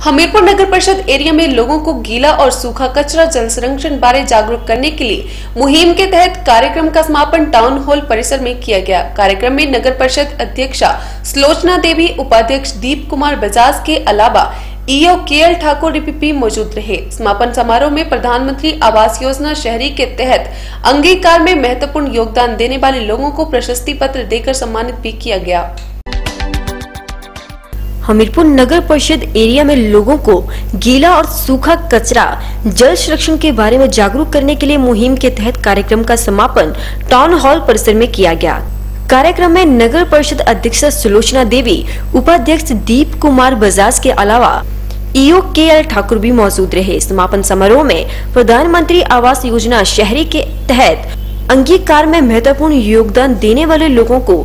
हमीरपुर नगर परिषद एरिया में लोगों को गीला और सूखा कचरा जल संरक्षण बारे जागरूक करने के लिए मुहिम के तहत कार्यक्रम का समापन टाउन हॉल परिसर में किया गया। कार्यक्रम में नगर परिषद अध्यक्षा स्लोचना देवी, उपाध्यक्ष दीप कुमार बजाज के अलावा ईओ के एल ठाकुर डीपीपी मौजूद रहे। समापन समारोह में प्रधानमंत्री आवास योजना शहरी के तहत अंगीकार में महत्वपूर्ण योगदान देने वाले लोगों को प्रशस्ति पत्र देकर सम्मानित भी किया गया। हमीरपुर नगर परिषद एरिया में लोगों को गीला और सूखा कचरा जल संरक्षण के बारे में जागरूक करने के लिए मुहिम के तहत कार्यक्रम का समापन टाउन हॉल परिसर में किया गया। कार्यक्रम में नगर परिषद अध्यक्ष सुलोचना देवी, उपाध्यक्ष दीप कुमार बजाज के अलावा ईओ के एल ठाकुर भी मौजूद रहे। समापन समारोह में प्रधानमंत्री आवास योजना शहरी के तहत अंगीकार में महत्वपूर्ण योगदान देने वाले लोगों को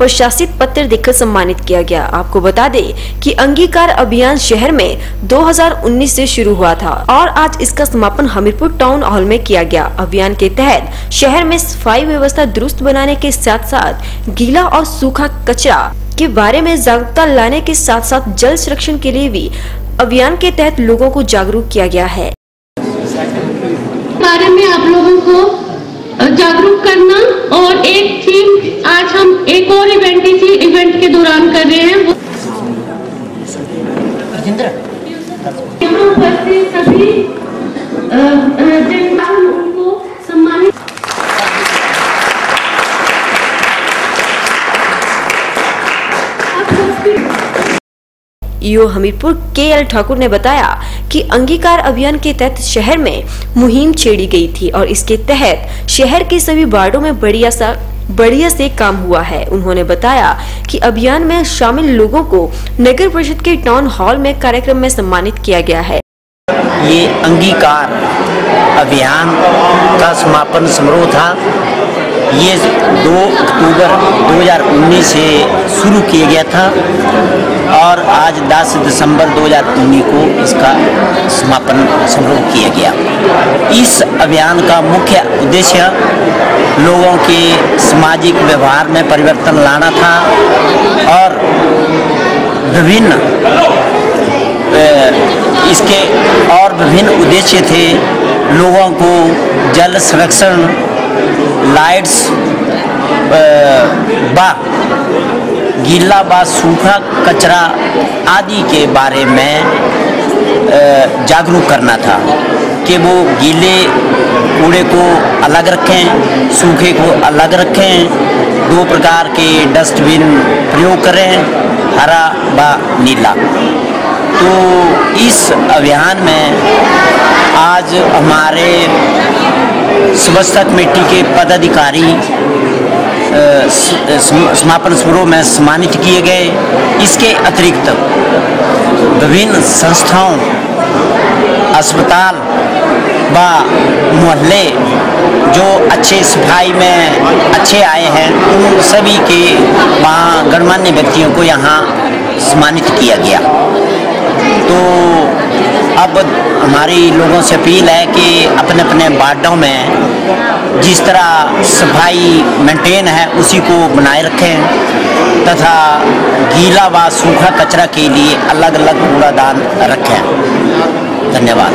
प्रशासित पत्र देकर सम्मानित किया गया। आपको बता दें कि अंगीकार अभियान शहर में 2019 से शुरू हुआ था और आज इसका समापन हमीरपुर टाउन हॉल में किया गया। अभियान के तहत शहर में सफ़ाई व्यवस्था दुरुस्त बनाने के साथ साथ गीला और सूखा कचरा के बारे में जागरूकता लाने के साथ साथ जल संरक्षण के लिए भी अभियान के तहत लोगों को जागरूक किया गया है। बारे में आप लोगों को जागरूक करना और एक थीम आज हम एक और इवेंट इसी इवेंट के दौरान कर रहे हैं। यहाँ उपस्थित सभी जनता उनको सम्मानित ईओ हमीरपुर के एल ठाकुर ने बताया कि अंगीकार अभियान के तहत शहर में मुहिम छेड़ी गई थी और इसके तहत शहर के सभी वार्डो में बढ़िया सा बढ़िया से काम हुआ है। उन्होंने बताया कि अभियान में शामिल लोगों को नगर परिषद के टाउन हॉल में कार्यक्रम में सम्मानित किया गया है। ये अंगीकार अभियान का समापन समारोह था। ये 2 अक्टूबर 2019 से शुरू किया गया था और आज 10 दिसंबर 2019 को इसका समापन समारोह किया गया। इस अभियान का मुख्य उद्देश्य लोगों के सामाजिक व्यवहार में परिवर्तन लाना था और विभिन्न इसके और विभिन्न उद्देश्य थे। लोगों को जल संरक्षण लाइट्स व गीला व सूखा कचरा आदि के बारे में जागरूक करना था कि वो गीले कूड़े को अलग रखें, सूखे को अलग रखें, दो प्रकार के डस्टबिन प्रयोग करें, हरा व नीला। तो इस अभियान में आज हमारे स्वच्छता कमेटी के पदाधिकारी समापन समारोह में सम्मानित किए गए। इसके अतिरिक्त विभिन्न संस्थाओं, अस्पताल व मोहल्ले जो अच्छे सफ़ाई में अच्छे आए हैं, उन सभी के वहाँ गणमान्य व्यक्तियों को यहाँ सम्मानित किया गया। तो अब हमारी लोगों से अपील है कि अपने अपने वार्डों में जिस तरह सफ़ाई मेंटेन है, उसी को बनाए रखें तथा गीला व सूखा कचरा के लिए अलग अलग कूड़ादान रखें। धन्यवाद।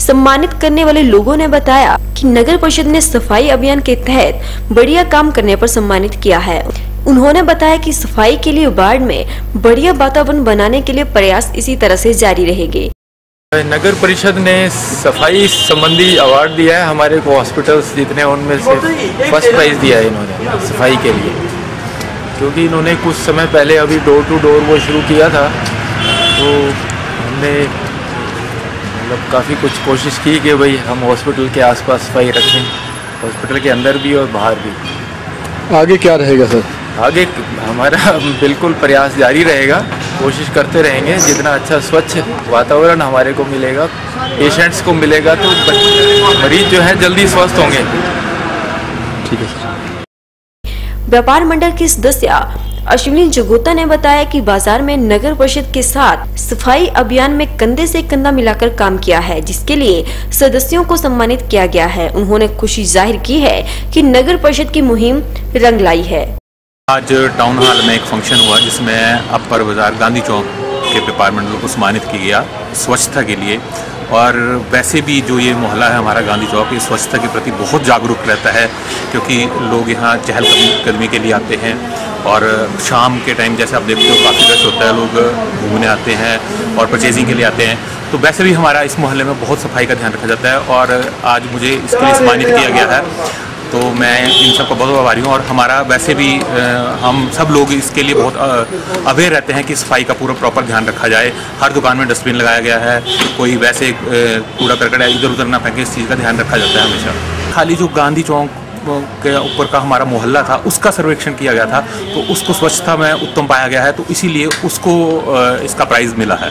सम्मानित करने वाले लोगों ने बताया कि नगर परिषद ने सफ़ाई अभियान के तहत बढ़िया काम करने पर सम्मानित किया है। उन्होंने बताया कि सफ़ाई के लिए वार्ड में बढ़िया वातावरण बनाने के लिए प्रयास इसी तरह से जारी रहेंगे। नगर परिषद ने सफ़ाई संबंधी अवार्ड दिया है। हमारे को हॉस्पिटल्स जितने उनमें से फ़र्स्ट प्राइज दिया है इन्होंने सफ़ाई के लिए। क्योंकि इन्होंने कुछ समय पहले अभी डोर टू डोर वो शुरू किया था तो हमने मतलब काफ़ी कुछ कोशिश की कि भाई हम हॉस्पिटल के आसपास सफ़ाई रखें हॉस्पिटल के अंदर भी और बाहर भी। आगे क्या रहेगा सर? आगे हमारा बिल्कुल प्रयास जारी रहेगा। कोशिश करते रहेंगे, जितना अच्छा स्वच्छ वातावरण हमारे को मिलेगा पेशेंट्स को मिलेगा तो मरीज़ जो है जल्दी स्वस्थ होंगे। ठीक है व्यापार मंडल की सदस्य अश्विनी जगोता ने बताया कि बाज़ार में नगर परिषद के साथ सफ़ाई अभियान में कंधे से कंधा मिलाकर काम किया है, जिसके लिए सदस्यों को सम्मानित किया गया है। उन्होंने खुशी ज़ाहिर की है कि नगर परिषद की मुहिम रंग लाई है। आज टाउन हॉल में एक फ़ंक्शन हुआ, जिसमें अपर बाज़ार गांधी चौक के मंडलों को सम्मानित किया गया, स्वच्छता के लिए। और वैसे भी जो ये मोहल्ला है हमारा गांधी चौक, ये स्वच्छता के प्रति बहुत जागरूक रहता है, क्योंकि लोग यहाँ चहल कदमी के लिए आते हैं। और शाम के टाइम जैसे आप देखते हो, काफ़ी रश होता है, लोग घूमने आते हैं और परचेजिंग के लिए आते हैं। तो वैसे भी हमारा इस मोहल्ले में बहुत सफ़ाई का ध्यान रखा जाता है, और आज मुझे इसके लिए सम्मानित किया गया है। तो मैं इन सबका बहुत आभारी हूँ और हमारा वैसे भी हम सब लोग इसके लिए बहुत अवेयर रहते हैं कि सफ़ाई का पूरा प्रॉपर ध्यान रखा जाए। हर दुकान में डस्टबिन लगाया गया है, कोई वैसे कूड़ा करकट इधर उधर ना फेंके, इस चीज़ का ध्यान रखा जाता है हमेशा। खाली जो गांधी चौक के ऊपर का हमारा मोहल्ला था, उसका सर्वेक्षण किया गया था तो उसको स्वच्छता में उत्तम पाया गया है तो इसीलिए उसको इसका प्राइज़ मिला है।